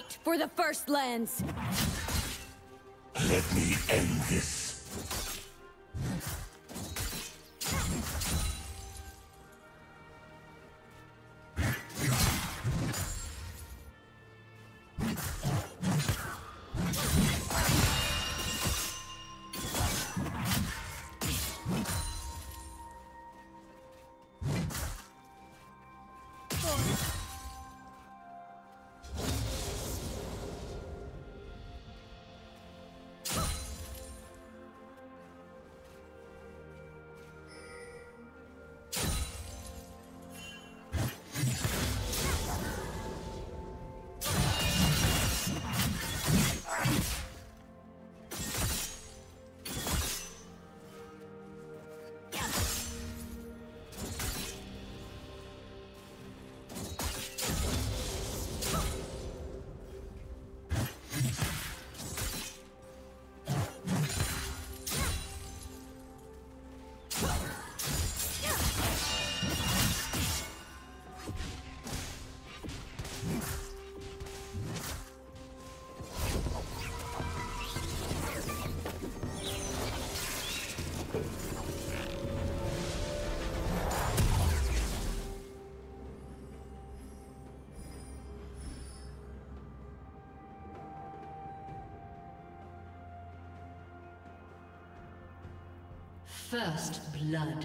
Fight for the First Lands! Let me end this. Oh. First blood.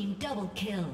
Team double kill.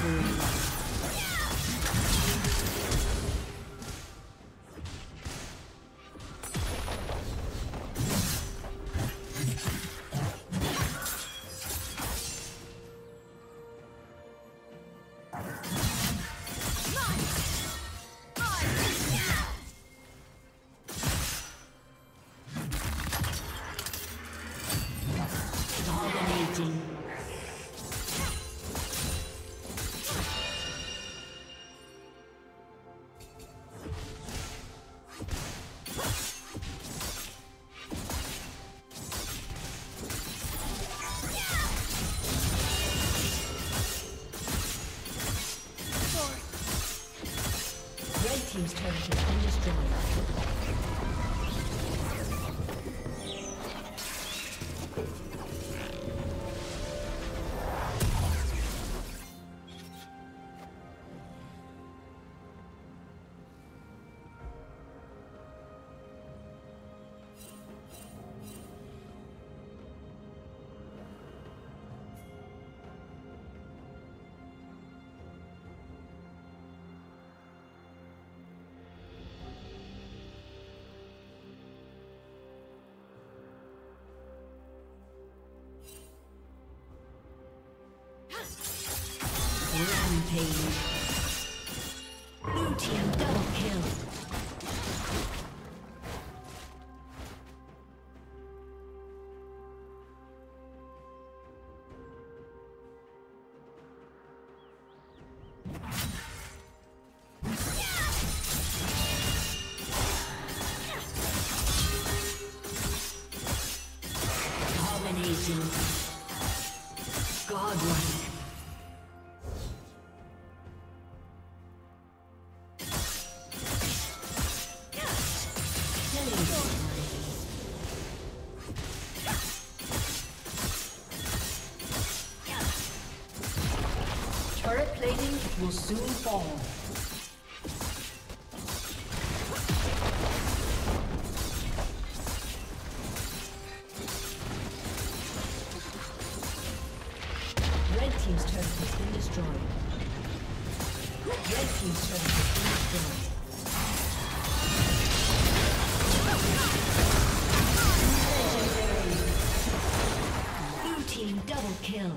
Breakthrough. Rampage. Blue team will soon fall. Red Team's turret has been destroyed. Red Team's turret has been destroyed. Blue Team double kill.